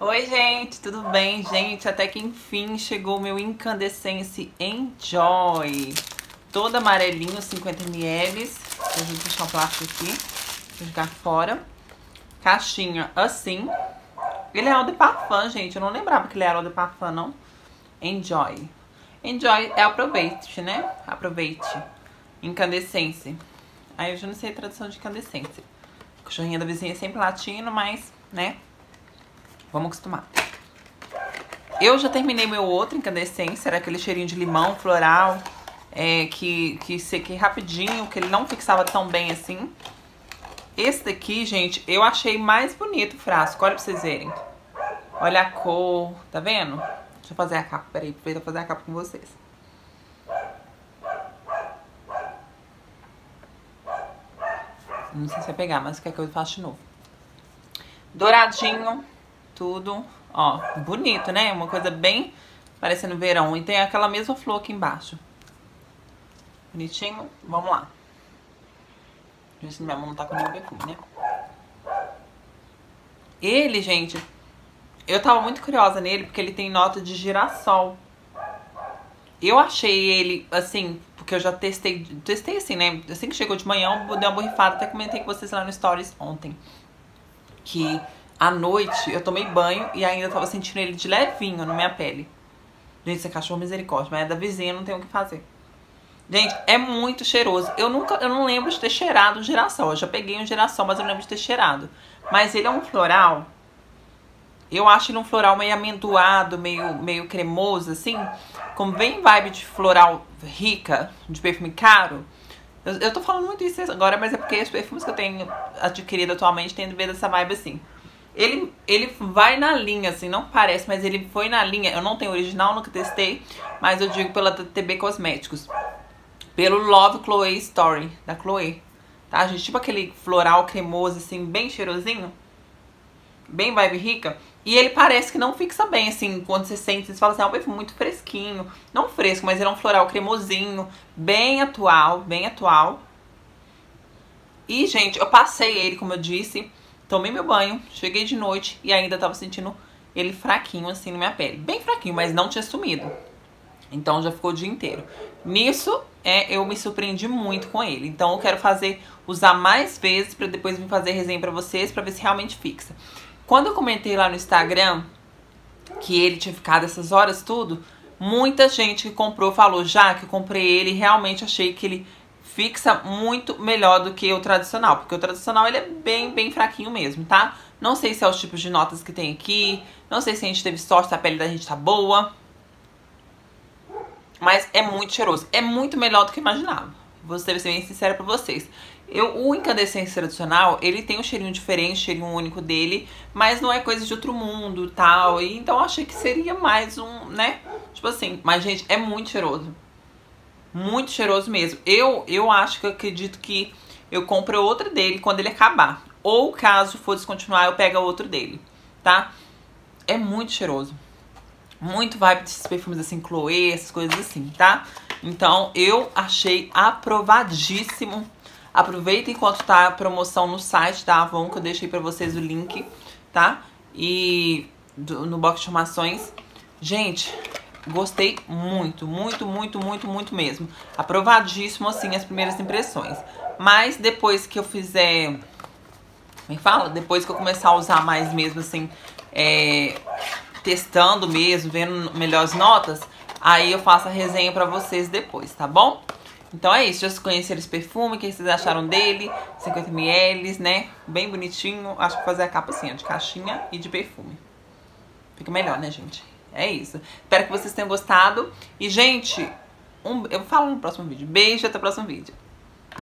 Oi, gente, tudo bem? Gente, até que enfim chegou o meu Incandescence Enjoy. Todo amarelinho, 50ml. Deixa eu deixar o plástico aqui, vou jogar fora. Caixinha assim. Ele é o de parfum, gente. Eu não lembrava que ele era o de parfum, não. Enjoy. Enjoy é aproveite, né? Aproveite. Incandescence. Aí eu já não sei a tradução de incandescência. Cachorrinha da vizinha é sempre latino, mas, né? Vamos acostumar. Eu já terminei meu outro incandescência, era aquele cheirinho de limão floral, é, que, que sequei rapidinho, que ele não fixava tão bem assim. Esse daqui, gente, eu achei mais bonito o frasco, olha pra vocês verem. Olha a cor, tá vendo? Deixa eu fazer a capa, peraí, aproveita fazer a capa com vocês. Não sei se vai pegar, mas quer que eu faça de novo. Douradinho, tudo. Ó, bonito, né? Uma coisa bem parecendo verão. E tem aquela mesma flor aqui embaixo. Bonitinho. Vamos lá. Ver se minha mão não tá com nenhum perfume, né? Ele, gente, eu tava muito curiosa nele porque ele tem nota de girassol. Eu achei ele, assim, porque eu já testei, testei assim, né? Assim que chegou de manhã, eu dei uma borrifada, até comentei com vocês lá no Stories ontem. Que à noite eu tomei banho e ainda tava sentindo ele de levinho na minha pele. Gente, esse cachorro misericórdia, mas é da vizinha, não tem o que fazer. Gente, é muito cheiroso. Eu nunca, eu não lembro de ter cheirado um girassol. Eu já peguei um girassol, mas eu não lembro de ter cheirado. Mas ele é um floral. Eu acho ele um floral meio amendoado, meio, meio cremoso, assim. Com bem vibe de floral rica, de perfume caro. Eu, eu tô falando muito isso agora, mas é porque os perfumes que eu tenho adquirido atualmente têm a ver dessa vibe assim. Ele, ele vai na linha, assim, não parece, mas ele foi na linha. Eu não tenho original, nunca testei, mas eu digo pela TB Cosméticos. Pelo Love Chloe Story, da Chloe. Tá, gente? Tipo aquele floral cremoso, assim, bem cheirosinho. Bem vibe rica. E ele parece que não fixa bem, assim, quando você sente, você fala assim, é um perfume muito fresquinho. Não fresco, mas ele é um floral cremosinho, bem atual, bem atual. E, gente, eu passei ele, como eu disse, Tomei meu banho, cheguei de noite e ainda tava sentindo ele fraquinho assim na minha pele. Bem fraquinho, mas não tinha sumido. Então já ficou o dia inteiro. Nisso, é, eu me surpreendi muito com ele. Então eu quero fazer, usar mais vezes para depois vir fazer resenha para vocês, para ver se realmente fixa. Quando eu comentei lá no Instagram que ele tinha ficado essas horas tudo, muita gente que comprou falou, já que eu comprei ele, realmente achei que ele fixa muito melhor do que o tradicional, porque o tradicional ele é bem, bem fraquinho mesmo, tá? Não sei se é os tipos de notas que tem aqui, não sei se a gente teve sorte, se a pele da gente tá boa, mas é muito cheiroso, é muito melhor do que eu imaginava. Vou ser bem sincera pra vocês. Eu, o incandescente tradicional, ele tem um cheirinho diferente, cheirinho único dele, mas não é coisa de outro mundo tal. E então eu achei que seria mais um, né? Tipo assim, mas gente, é muito cheiroso. Muito cheiroso mesmo. Eu, eu acho que eu acredito que eu compro outro dele quando ele acabar. Ou caso for descontinuar, eu pego outro dele, tá? É muito cheiroso. Muito vibe desses perfumes assim, Chloe, essas coisas assim, tá? Então, eu achei aprovadíssimo. Aproveita enquanto tá a promoção no site da Avon, que eu deixei pra vocês o link, tá? E do, no box de informações. Gente, Gostei muito, muito, muito, muito, muito mesmo. Aprovadíssimo, assim, as primeiras impressões. Mas depois que eu fizer... Me é fala? Depois que eu começar a usar mais mesmo, assim, é, testando mesmo, vendo melhores notas, aí eu faço a resenha pra vocês depois, tá bom? Então é isso, já conheceram esse perfume, o que vocês acharam dele? 50ml, né? Bem bonitinho. Acho que vou fazer a capa assim, ó, de caixinha e de perfume. Fica melhor, né, gente? É isso. Espero que vocês tenham gostado. E, gente, um, eu falo no próximo vídeo. Beijo até o próximo vídeo.